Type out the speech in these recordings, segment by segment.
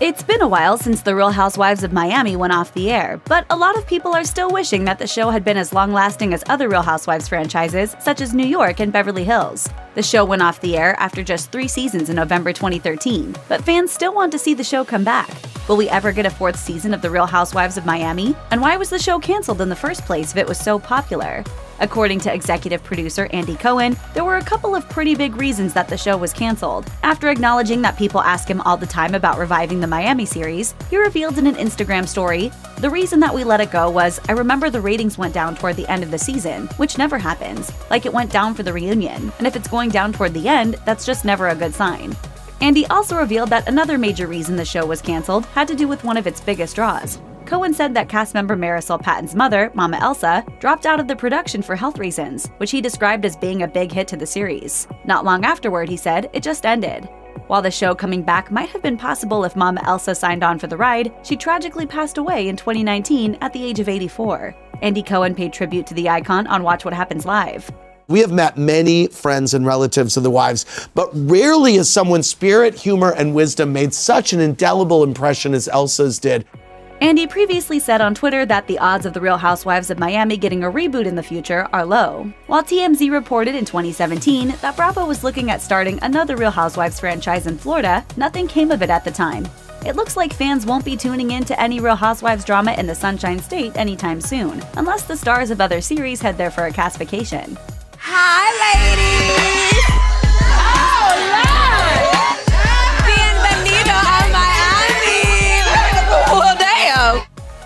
It's been a while since The Real Housewives of Miami went off the air, but a lot of people are still wishing that the show had been as long lasting as other Real Housewives franchises, such as New York and Beverly Hills. The show went off the air after just three seasons in November 2013, but fans still want to see the show come back. Will we ever get a fourth season of The Real Housewives of Miami? And why was the show canceled in the first place if it was so popular? According to executive producer Andy Cohen, there were a couple of pretty big reasons that the show was canceled. After acknowledging that people ask him all the time about reviving the Miami series, he revealed in an Instagram story The reason that we let it go was I remember the ratings went down toward the end of the season, which never happens. Like it went down for the reunion, and if it's going down toward the end, that's just never a good sign. Andy also revealed that another major reason the show was canceled had to do with one of its biggest draws Cohen said that cast member Marysol Patton's mother, Mama Elsa, dropped out of the production for health reasons, which he described as being a big hit to the series. Not long afterward, he said, it just ended. While the show coming back might have been possible if Mama Elsa signed on for the ride, she tragically passed away in 2019 at the age of 84. Andy Cohen paid tribute to the icon on Watch What Happens Live. We have met many friends and relatives of the wives, but rarely has someone's spirit, humor, and wisdom made such an indelible impression as Elsa's did. Andy previously said on Twitter that the odds of The Real Housewives of Miami getting a reboot in the future are low. While TMZ reported in 2017 that Bravo was looking at starting another Real Housewives franchise in Florida, nothing came of it at the time. It looks like fans won't be tuning in to any Real Housewives drama in the Sunshine State anytime soon, unless the stars of other series head there for a cast vacation. Hi, ladies!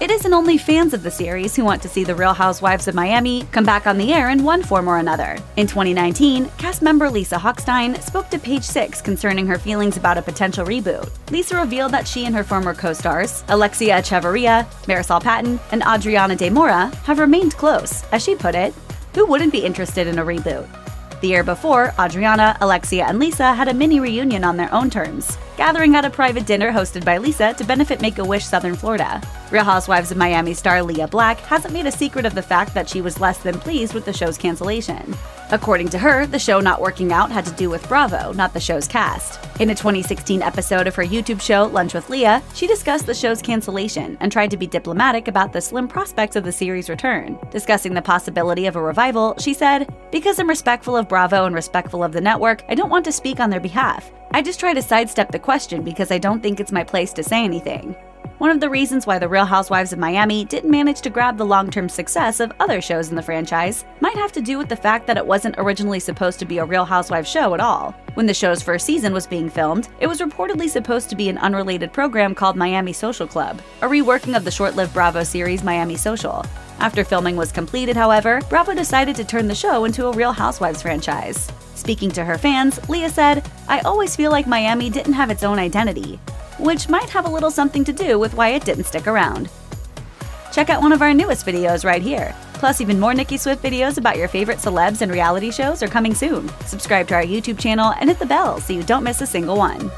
It isn't only fans of the series who want to see The Real Housewives of Miami come back on the air in one form or another. In 2019, cast member Lisa Hochstein spoke to Page Six concerning her feelings about a potential reboot. Lisa revealed that she and her former co stars, Alexia Echeverria, Marysol Patton, and Adriana De Moura, have remained close. As she put it, who wouldn't be interested in a reboot? The year before, Adriana, Alexia, and Lisa had a mini reunion on their own terms, gathering at a private dinner hosted by Lisa to benefit Make a Wish Southern Florida. Real Housewives of Miami star Leah Black hasn't made a secret of the fact that she was less than pleased with the show's cancellation. According to her, the show not working out had to do with Bravo, not the show's cast. In a 2016 episode of her YouTube show, Lunch with Leah, she discussed the show's cancellation and tried to be diplomatic about the slim prospects of the series' return. Discussing the possibility of a revival, she said, Because I'm respectful of Bravo and respectful of the network, I don't want to speak on their behalf. I just try to sidestep the question because I don't think it's my place to say anything. One of the reasons why The Real Housewives of Miami didn't manage to grab the long term success of other shows in the franchise might have to do with the fact that it wasn't originally supposed to be a Real Housewives show at all. When the show's first season was being filmed, it was reportedly supposed to be an unrelated program called Miami Social Club, a reworking of the short lived Bravo series Miami Social. After filming was completed, however, Bravo decided to turn the show into a Real Housewives franchise. Speaking to her fans, Leah said, I always feel like Miami didn't have its own identity which might have a little something to do with why it didn't stick around. Check out one of our newest videos right here. Plus, even more Nicki Swift videos about your favorite celebs and reality shows are coming soon. Subscribe to our YouTube channel and hit the bell so you don't miss a single one.